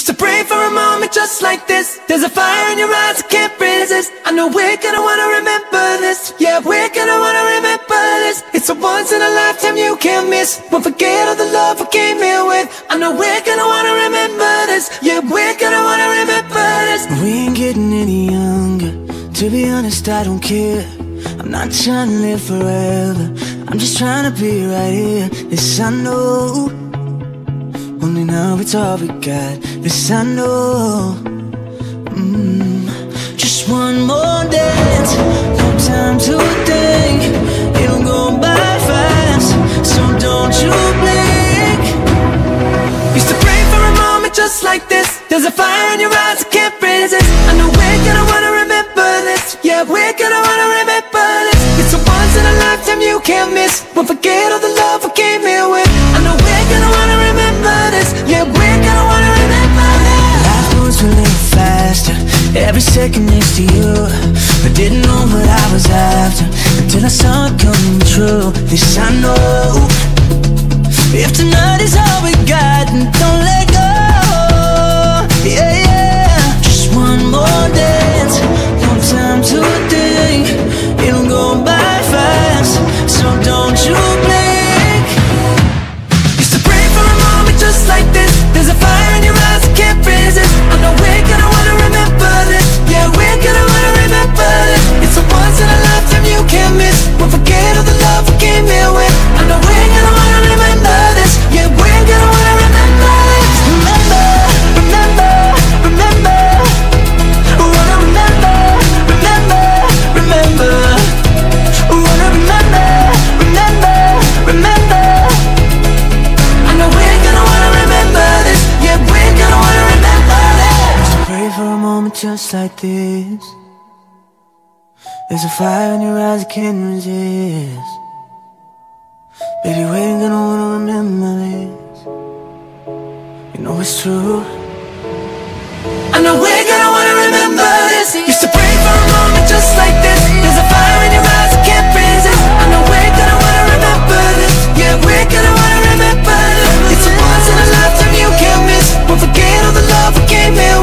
Used to pray for a moment just like this. There's a fire in your eyes I can't resist. I know we're gonna wanna remember this. Yeah, we're gonna wanna remember this. It's a once in a lifetime you can't miss. Won't forget all the love we came here with. I know we're gonna wanna remember this. Yeah, we're gonna wanna remember this. We ain't getting any younger. To be honest, I don't care. I'm not trying to live forever. I'm just trying to be right here. This I know now it's all we got This I know. Mm. Just one more dance No time to think. It'll go by fast So don't you blink. Used to pray for a moment just like this. There's a fire in your eyes I can't resist. I know we're gonna wanna remember this. Yeah, we're gonna Every second next to you. I didn't know what I was after Until I saw it coming true. This I know. If tonight is all we moment just like this. There's a fire in your eyes I can't resist. Baby, we ain't gonna wanna remember this. You know it's true. I know we're gonna wanna remember this. Used to pray for a moment just like this. There's a fire in your eyes I can't resist. I know we're gonna wanna remember this. Yeah, we're gonna wanna remember this. It's a once in a lifetime you can't miss. Won't forget all the love we gave you.